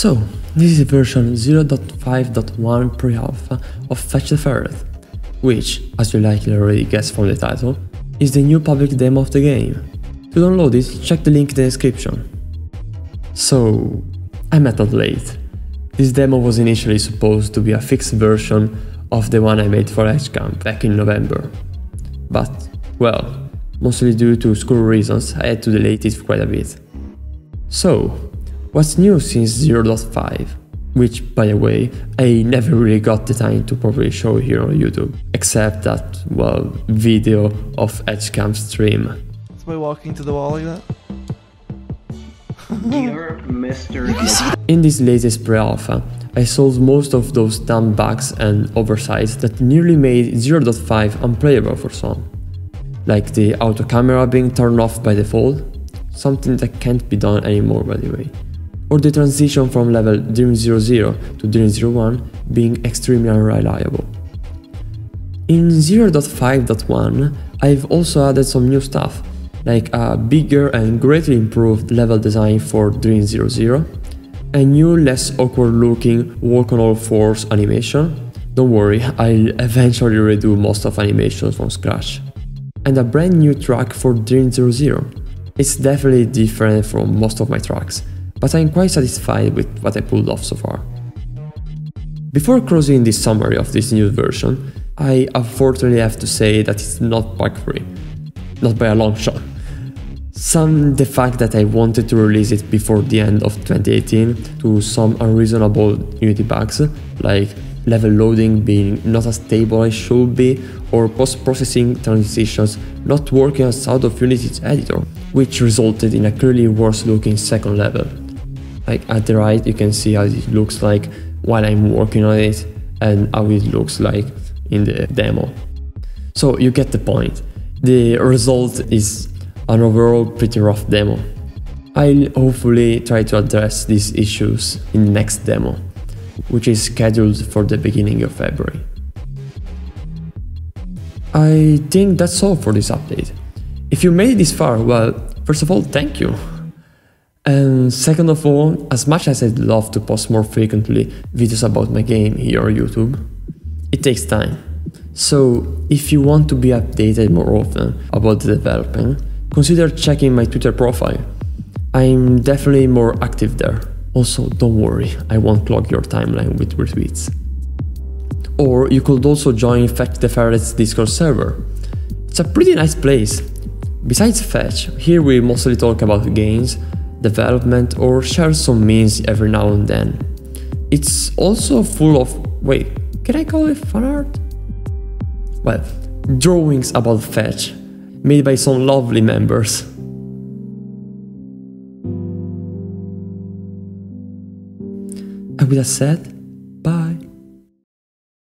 So, this is version 0.5.1 pre-alpha of Fech the Ferret, which, as you likely already guessed from the title, is the new public demo of the game. To download it, check the link in the description. So, I'm a tad late. This demo was initially supposed to be a fixed version of the one I made for EdgeCamp back in November. But, well, mostly due to school reasons, I had to delay it quite a bit. So, what's new since 0.5? Which, by the way, I never really got the time to properly show here on YouTube, except that, well, video of EdgeCamp stream. It's by walking to the wall like that? Dear Mr. In this latest pre-alpha, I solved most of those dumb bugs and oversights that nearly made 0.5 unplayable for some. Like the auto camera being turned off by default, something that can't be done anymore by the way. Or the transition from level Dream 00 to Dream 01 being extremely unreliable. In 0.5.1, I've also added some new stuff, like a bigger and greatly improved level design for Dream 00, a new less awkward looking walk on all fours animation, don't worry, I'll eventually redo most of animations from scratch, and a brand new track for Dream 00. It's definitely different from most of my tracks, but I'm quite satisfied with what I pulled off so far. Before closing this summary of this new version, I unfortunately have to say that it's not bug free. Not by a long shot. Some the fact that I wanted to release it before the end of 2018 to some unreasonable Unity bugs, like level loading being not as stable as should be, or post-processing transitions not working as out of Unity's editor, which resulted in a clearly worse looking second level. Like at the right you can see how it looks like while I'm working on it and how it looks like in the demo. So you get the point. The result is an overall pretty rough demo. I'll hopefully try to address these issues in the next demo, which is scheduled for the beginning of February. I think that's all for this update. If you made it this far, well, first of all, thank you. And second of all, as much as I'd love to post more frequently videos about my game here on YouTube, it takes time. So if you want to be updated more often about the development, consider checking my Twitter profile. I'm definitely more active there. Also, don't worry, I won't clog your timeline with retweets. Or you could also join Fech the Ferret's Discord server. It's a pretty nice place. Besides Fech, here we mostly talk about games, development or share some memes every now and then. It's also full of... wait, can I call it fan art? Well, drawings about Fech, made by some lovely members. And with that said,